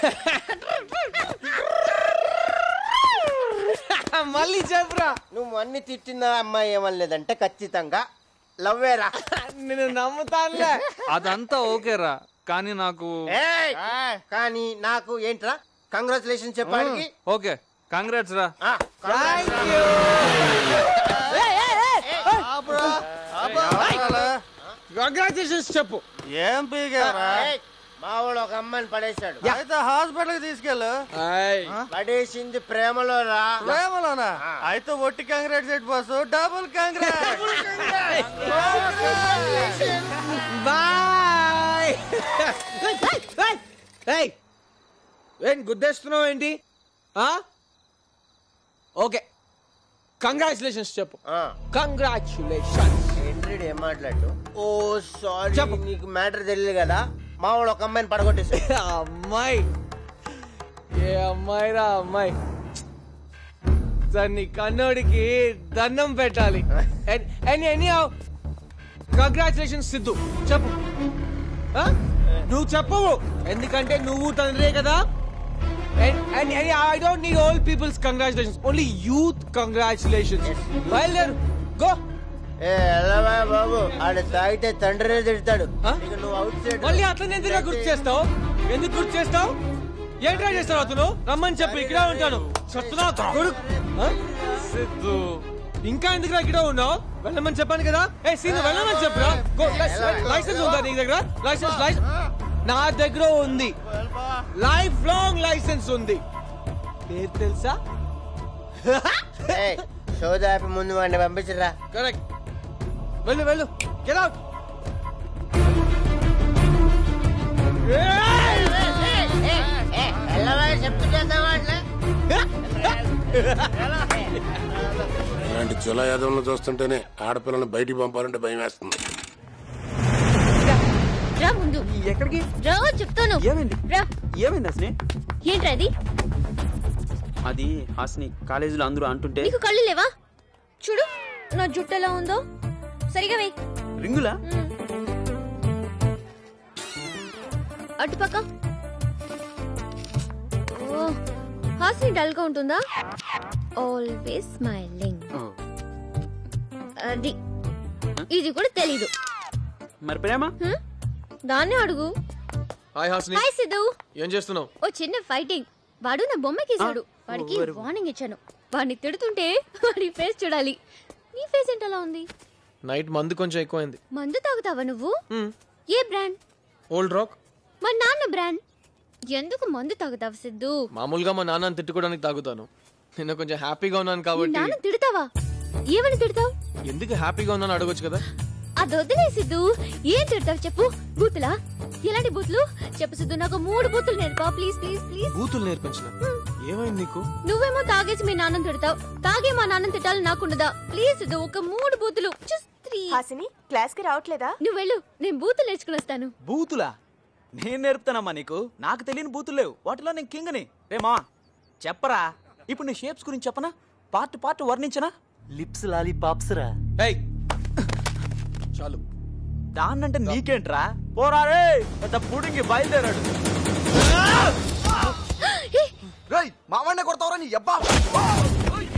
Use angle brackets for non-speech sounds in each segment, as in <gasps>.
<laughs> మళ్ళీ చెప్పురా. నువ్వు అన్ని తిట్టిన అమ్మాయి ఏమనలేదంటే ఖచ్చితంగా లవ్వేరా నేను నమ్ముతానులే. అదంతా ఓకేరా కానీ నాకు ఏయ్! కానీ నాకు ఏంట్రా? కంగ్రాచులేషన్ చెప్పడానికి. ఓకే కాంగ్రాట్స్ రా. ఆ, థ్యాంక్ యూ కంగ్రాచులేషన్స్ చెప్పు. ఏం ఏయ్! మా వాడు ఒక అమ్మాయిని పడేశాడు. అయితే హాస్పిటల్కి తీసుకెళ్ళు. పడేసింది ప్రేమలో రా. ప్రేమలోనా? అయితే ఒట్టి congrats at boss double congrat boy. ఏయ్ ఏం గుద్దేస్తున్నావు ఏంటి? ఓకే. కంగ్రాచులేషన్స్ చెప్పు. కంగ్రాచులేషన్స్ ఏంట్రీడు ఏం మాట్లాడు? ఓ సారీ చెప్పు. నీకు మ్యాటర్ తెలియదు కదా. మా వాడు ఒక అమ్మాయిని పడగొట్టేశాడు. అమ్మాయి? ఏ అమ్మాయి రా అమ్మాయి? దాన్ని కన్నోడికి దండం పెట్టాలి. Any congratulation Siddhu. చెప్పు? నువ్వు చెప్పవు. ఎందుకంటే నువ్వు తండ్రే కదా. And I don't need all peoples congratulations only youth congratulations బయలుదేరు. గో. ఏ ఎల్లవా బాబు. ఆడ తాగితే తండ్రినే తిడతాడు. ఆ? ఇక నువ్వు అవుట్ సైడ్ మళ్ళీ అట్లనే ఎందుకు గుర్తు చేస్తావు? ఎందుకు గుర్తు చేస్తావు? ఏం ట్రై చేస్తావు అతను? రమ్మని చెప్పు ఇక్కడే ఉంటాను. చెప్తున్నా కొడుకు. ఆ? సిద్ధు. ఇంకా ఎందుకు ఇక్కడ ఉన్నావు? వెళ్ళమని చెప్పాను కదా? ఏ సీను వెళ్ళమని చెప్పురా గో, లై- లైసెన్స్ ఉందా నీ దగ్గర? లైసెన్స్ లైసెన్స్ నా దగ్గర ఉంది. లైఫ్ లాంగ్ లైసెన్స్ ఉంది. పేరు తెలుసా? సోదా ఆపి ముందు వాడిని పంపించరా? కరెక్ట్. వెళ్ళు వెళ్ళు. అట్లా ఇలాంటి చుల యాదవులను చూస్తుంటేనే ఆడపిల్లని బయటికి పంపాలంటే భయం వేస్తుంది. రా ముందు. ఎక్కడికి? రా చెప్తాను. ఏమైంది? రా. ఏమైంది అసలు ఏంట్రా అది? అది హాస్ని కాలేజీలో అందరూ అంటుంటే నీకు కళ్ళు లేవా? చూడు నా జుట్టు ఎలా ఉందో. సరిగా వెయ్యి రింగులా? అటుపక్క ఓ హాస్ని డల్గా ఉంటుందా ఆల్వేస్ స్మైలింగ్ అది. ఇది కూడా తెలీదు. మరి ప్రేమ? దాన్నే అడుగు. హాయ్ హాస్ని. హాయ్ సిద్ధు. ఏం చేస్తున్నావు? ఓ చిన్న ఫైటింగ్ వాడు నా బొమ్మకేశాడు. ఆ, వాడికి వార్నింగ్ ఇచ్చాను. వాడిని తిడుతుంటే వాడి ఫేస్ చూడాలి. నీ ఫేస్ ఏంటలా ఉంది? నైట్ మందు కొంచెం ఎక్కువైంది. మందు తాగుతావా నువ్వు? ఏ బ్రాండ్? Old rock. మా నాన్న బ్రాండ్. ఎందుకు మందు తాగుతావు సిద్ధు? మామూలుగా మా నాన్నని తిట్టుకోవడానికి తాగుతాను. నిన్న కొంచెం హ్యాపీగా ఉన్నాను కాబట్టి. నాన్న తిడతావా? ఏమని తిడతావు? ఎందుకు హ్యాపీగా ఉన్నాను అడగొచ్చు కదా. అది వదిలే సిద్ధు. ఏం తిడతావు చెప్పు. బూతులా? ఎలాంటి బూతులు? చెప్పు సిద్ధు నాకు మూడు బూతులు నేర్పా. Please please please. బూతులు నేర్పించిన? ఏమైంది నీకు? నువ్వేమో తాగేసి మీ నాన్నని తిడతావు. తాగే మా నాన్నని తిట్టాలి నాకుండదా? ప్లీజ్ సిద్ధు ఒక మూడు బూతులు. Just three. హాసిని క్లాస్కి రావట్లేదా? నువ్వు వెళ్ళు నేను బూతులు నేర్చుకుని వస్తాను. బూతులా? నేను నేర్పుతానమ్మా నీకు. నాకు తెలియని బూతులు లేవు. వాటిలో నేను కింగ్ని. రే మా చెప్పరా? ఇప్పుడు నీ షేప్స్ గురించి చెప్పనా? పార్ట్ పార్ట్ వర్ణించనా? లిప్స్ లాలీ పాప్స్ రా. ఏయ్! చాలు. దాన్నంటే నీకేంట్రా? పోరా రే! పెద్ద పుడింగి బయలుదేరాడు. రేయ్ మావాడిని కొడతావరా నీ అబ్బా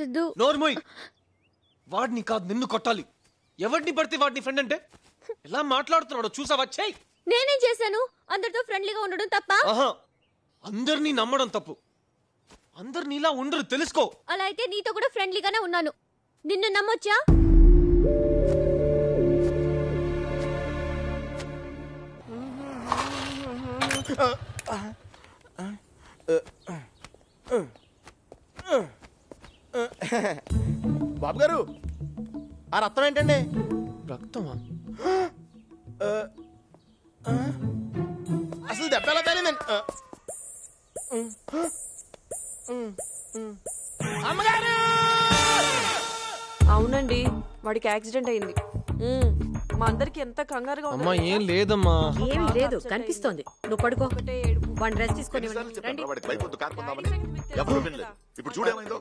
సిద్ధు నోర్మోయ్ వాడిని కాదు నిన్ను కొట్టాలి ఎవరిని పడితే వాడిని ఫ్రెండ్ అంటే ఎలా మాట్లాడుతున్నాడో చూసా వచ్చాయి నేనేం చేశాను అందరితో ఫ్రెండ్లీగా ఉండడం తప్ప అందరినీ నమ్మడం తప్పు అందరు నీలా ఉండరు తెలుసుకో అలా అయితే నీతో కూడా ఫ్రెండ్లీగానే ఉన్నాను నిన్ను నమ్మొచ్చా బాబు గారు ఆ రక్తం ఏంటండి? రక్తమా? అసలు దెబ్బ ఎలా తగిలిందండి. అమ్మగారు! అవునండి వాడికి యాక్సిడెంట్ అయింది. ఉమ్, మా అందరికి ఎంత కంగారుగా ఉందో అమ్మా? ఏం లేదమ్మా. ఏమీ లేదు కనిపిస్తోంది. నువ్వు పడుకో. ఒకటే ఏడుపు. వన్ డ్రెస్ తీసుకొని రండి. వాడికి భయపొద్దు కారుకుందామని ఎవరు వినలేదు? ఇప్పుడు చూడేమైందో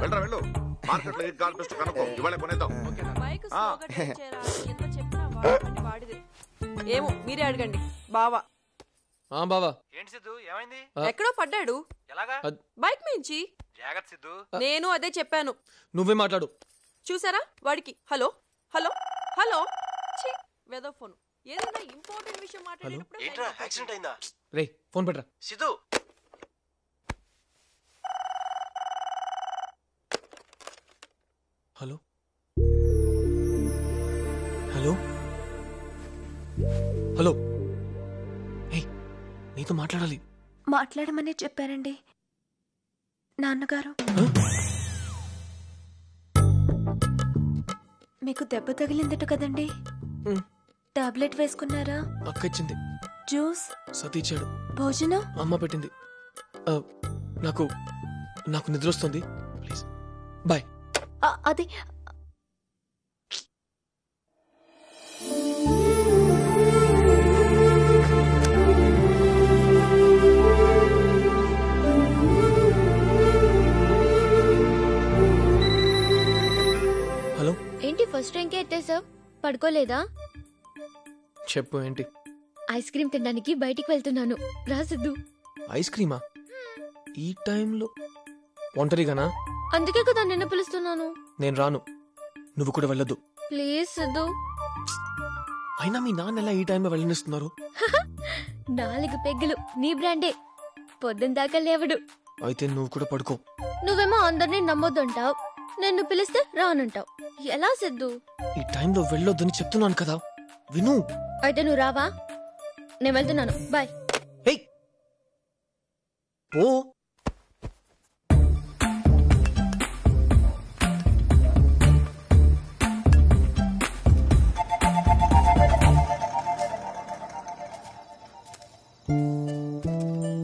వెళ్ళరా వెళ్ళు. మార్కెట్లో బెస్ట్ కనుక్కో. ఇవాళ కొనేద్దాం. బైక్ ఆ. స్లోగా డ్రైవ్ చేయరా? ఎంత చెప్పినా వాడి వాడిదే. ఏమో మీరే అడగండి. బావా. ఆ బావా. ఏంటి సిద్ధు? ఏమైంది. ఎక్కడో పడ్డాడు. ఎలాగా? అద్- బైక్ మించి. జాగ్రత్త సిద్ధు. నేను అదే చెప్పాను. నువ్వే మాట్లాడు. చూసారా? వాడికి. హలో? హలో? హలో? ఛీ, వెదో ఫోన్. ఏదైనా ఇంపార్టెంట్ విషయం మాట్లాడేటప్పుడు ఏంట్రా యాక్సిడెంట్ అయిందా? రే ఫోన్ పెట్టరా. సిద్ధు! హలో? హలో? హలో? ఏయ్ నీతో మాట్లాడాలి. మాట్లాడమనే చెప్పారండి. నాన్నగారు. మీకు దెబ్బ తగిలిందట కదండి. టాబ్లెట్ వేసుకున్నారా? అక్క ఇచ్చింది జ్యూస్ సతీచ్చాడు భోజనం? అమ్మ పెట్టింది. నాకు నాకు నిద్ర వస్తుంది ప్లీజ్. బాయ్. అది. హలో. ఏంటి ఫస్ట్ ర్యాంకే ఎత్తేసావు? పడుకోలేదా? చెప్పు ఏంటి? ఐస్ క్రీమ్ తినడానికి బయటికి వెళ్తున్నాను. రా సిద్ధు. ఐస్ క్రీమా? ఈ టైంలో ఒంటరిగానా? అందుకే కదా నిన్ను పిలుస్తున్నాను. నేను రాను. నువ్వు కూడా వెళ్ళొద్దు. ప్లీజ్ సిద్ధు. అయినా మీ నాన్న ఎలా ఈ టైంలో వెళ్ళనిస్తున్నారు? నాలుగు పెగ్గులు. నీ బ్రాండే. పొద్దున్న దాకా లేవడు. అయితే నువ్వు కూడా పడుకో. నువ్వేమో అందరినీ నమ్మొద్దంటావు. నిన్ను పిలిస్తే రానంటావు. ఎలా సిద్ధు? ఈ టైంలో వెళ్ళొద్దని చెప్తున్నాను కదా. విను. అయితే నువ్వు రావా? నేను వెళ్తున్నాను. బాయ్. హేయ్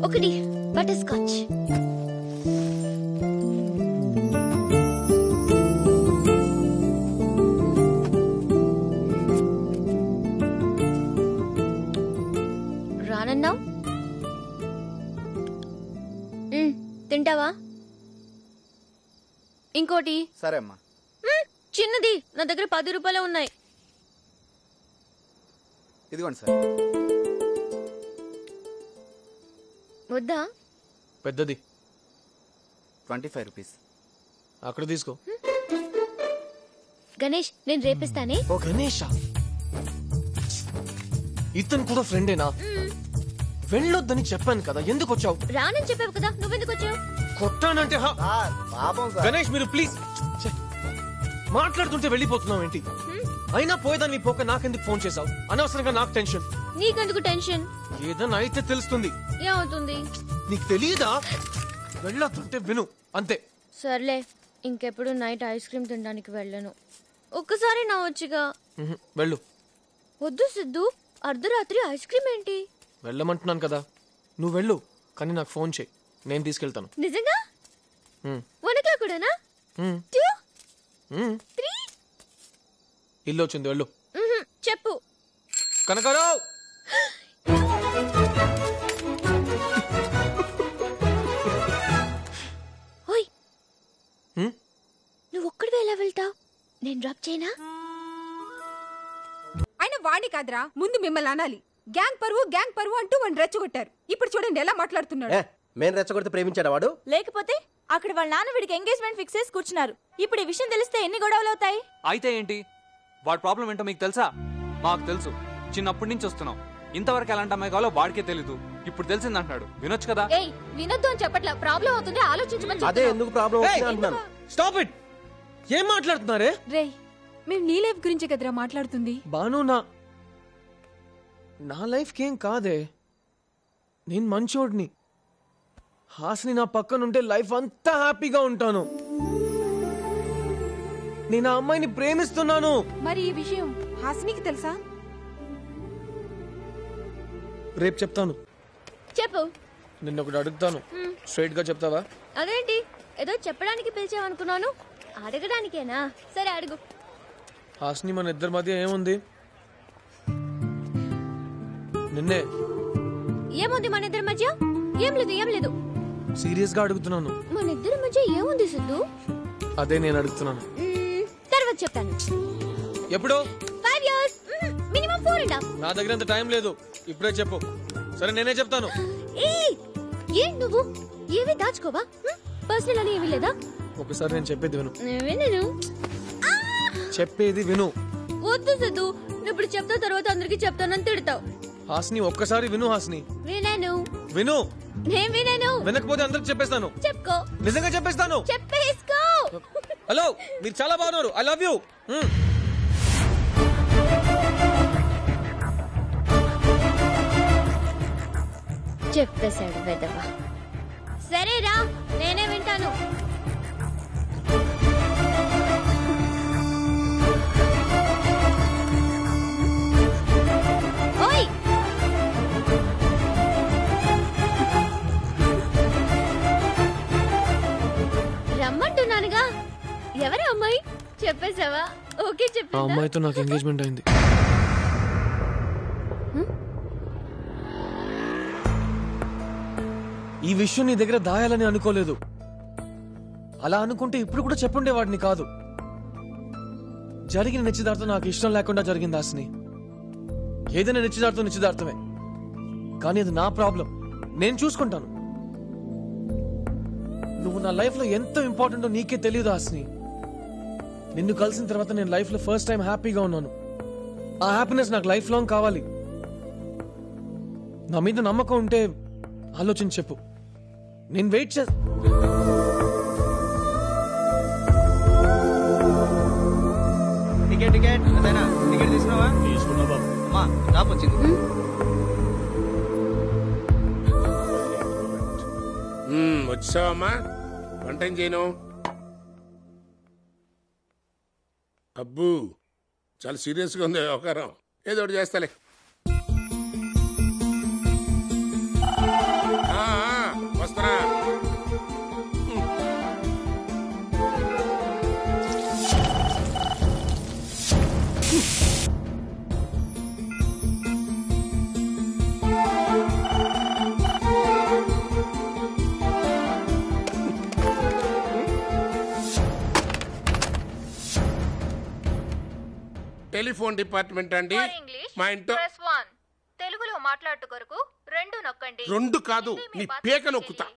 ఒకటి బటర్ స్కాచ్ రానన్నావు తింటావా? ఇంకోటి. సరే అమ్మా. చిన్నది. నా దగ్గర పది రూపాయలే ఉన్నాయి. ఇదిగోండి సార్. వద్దా? పెద్దది. Twenty five rupees. అక్కడ తీసుకో. గణేష్ నేను రేపిస్తానే? ఓ గణేష? ఇతను కూడా ఫ్రెండేనా? వెళ్ళొద్దని చెప్పాను కదా ఎందుకు వచ్చావు రానని చెప్పావు కదా నువ్వెందుకు వచ్చావు కొట్టానంటే హా- సార్ పాపం సార్. గణేష్ మీరు ప్లీజ్. ఛే, మాట్లాడుతుంటే వెళ్ళిపోతున్నావు ఏంటి? అయినా పోయేదాన్ని పోక నాకెందుకు ఫోన్ చేసావు అనవసరంగా నాకు టెన్షన్. నీకెందుకు టెన్షన్? ఏదన్నా అయితే తెలుస్తుంది. ఏమవుతుంది? నీకు తెలియదా వెళ్ళొద్దంటే విను అంతే. సర్లే ఇంకెప్పుడు నైట్ ఐస్ క్రీమ్ తినడానికి వెళ్ళను. ఒక్కసారి నా వచ్చిగా వెళ్ళు. వద్దు సిద్ధు అర్ధరాత్రి ఐస్ క్రీమ్ ఏంటి? వెళ్ళమంటున్నాను కదా. నువ్వు వెళ్ళు కానీ నాకు ఫోన్ చేయి. నేను తీసుకెళ్తాను. నిజంగా? వనకా కూడానా? ఇల్లు వచ్చింది వెళ్ళు. చెప్పు. కనకరావు! <gasps> వెళ్తావు? నేను డ్రాప్ చేయనా? ఆయన వాణ్ణి కాదురా. ముందు మిమ్మల్ని అనాలి. గ్యాంగ్ పరువు గ్యాంగ్ పరువు అంటూ వాడిని రెచ్చగొట్టారు. ఇప్పుడు చూడండి ఎలా మాట్లాడుతున్నాడు. ఏ, మేం రెచ్చగొడితే ప్రేమించాడు వాడు? లేకపోతే అక్కడ వాళ్ళ నాన్న వీడికి ఎంగేజ్మెంట్ ఫిక్స్ చేసి కూర్చున్నారు. ఇప్పుడు ఈ విషయం తెలిస్తే ఎన్ని గొడవలు అవుతాయి? అయితే ఏంటి? వాడి ప్రాబ్లం ఏంటో మీకు తెలుసా? మాకు తెలుసు. చిన్నప్పటి నుంచి వస్తున్నాం. ఇంతవరకు ఎలాంటి అమ్మాయి కావాలో వాడికే తెలీదు. ఇప్పుడు తెలిసింది అంటున్నాడు. వినొచ్చు కదా? ఏయ్ వినొద్దు అని చెప్పట్లా. ప్రాబ్లం అవుతుంది ఆలోచించమని అదే ఎందుకు ప్రాబ్లం స్టాప్ ఇట్! ఏం మాట్లాడుతున్నారే? రే మేము నీ లైఫ్ గురించే కదరా మాట్లాడుతుంది. బాను నా నా లైఫ్కి ఏం కాదే? నేను మంచోడిని. హాస్ని నా పక్కనుంటే లైఫ్ అంతా హ్యాపీగా ఉంటాను. నేను ఆ అమ్మాయిని ప్రేమిస్తున్నాను. మరి ఈ విషయం హాసినికి తెలుసా? రేపు చెప్తాను. చెప్పు. నిన్న ఒకటి అడుగుతాను. స్ట్రైట్గా చెప్తావా? అదేంటి? ఏదో చెప్పడానికి పిలిచావనుకున్నాను. అడగడానికేనా? సరే అడుగు. హాస్ని మన ఇద్దరి మధ్య ఏముంది? నిన్నే. ఏముంది మన ఇద్దరి మధ్య? ఏం లేదు ఏం లేదు. సీరియస్గా అడుగుతున్నాను. మన ఇద్దరి మధ్య ఏముంది సిద్ధు? అదే నేను అడుగుతున్నాను. తర్వాత చెప్తాను. ఎప్పుడు? Five years minimum four and half నా దగ్గర అంత టైం లేదు. ఇప్పుడే చెప్పు. సరే నేనే చెప్తాను. ఏం నువ్వు? ఏవి దాచుకోవా? పర్సనల్ అని ఏమీ లేదా? ఒకసారి నేను చెప్పేది విను. వినను. చెప్పేది విను. వద్దు నువ్వు ఇప్పుడు చెప్తా తర్వాత అందరికి చెప్తానని తిడతావు. హాస్ని ఒక్కసారి విను హాస్ని. వినను. విను. నేను వినను. వినకపోతే అందరికి చెప్పేస్తాను. చెప్పుకో. నిజంగా చెప్పేస్తాను. చెప్పేసుకో. హలో మీరు చాలా బాగున్నారు. ఐ లవ్ యూ చెప్పేశాడు వెదవా సరేరా నేనే వింటాను. ఎవరు అమ్మాయి? చెప్పేశావా? ఓకే ఆ చెప్పేసా అమ్మాయితో నాకు ఎంగేజ్మెంట్ అయింది. ఈ విషయం నీ దగ్గర దాయాలని అనుకోలేదు. అలా అనుకుంటే ఇప్పుడు కూడా చెప్పుండేవాడిని కాదు. జరిగిన నిశ్చితార్థం నాకు ఇష్టం లేకుండా జరిగింది ఆశని ఏదైనా నిశ్చితార్థం నిశ్చితార్థమే. కానీ అది నా ప్రాబ్లం. నేను చూసుకుంటాను. నువ్వు నా లైఫ్లో ఎంత ఇంపార్టెంటో నీకే తెలియదు ఆశని నిన్ను కలిసిన తర్వాత నేను లైఫ్లో ఫస్ట్ టైం హ్యాపీగా ఉన్నాను. ఆ హ్యాపీనెస్ నాకు లైఫ్ లాంగ్ కావాలి. నా మీద నమ్మకం ఉంటే ఆలోచించి చెప్పు. నేను వెయిట్ చే టికెట్ టికెట్. అదేనా? టికెట్ తీసుకున్నావా? తీసుకున్నా బాబు. అమ్మా వచ్చింది. వచ్చావమ్మా. వంట ఏం చేయను? అబ్బు చాలా సీరియస్గా ఉంది వ్యవహారం. ఏదో ఒకటి చేస్తాలే. టెలిఫోన్ డిపార్ట్మెంట్ అండి. మా ఇంట్లో తెలుగులో మాట్లాడు కొరకు రెండు నొక్కండి. రెండు కాదు నీ పేక నొక్కుతా.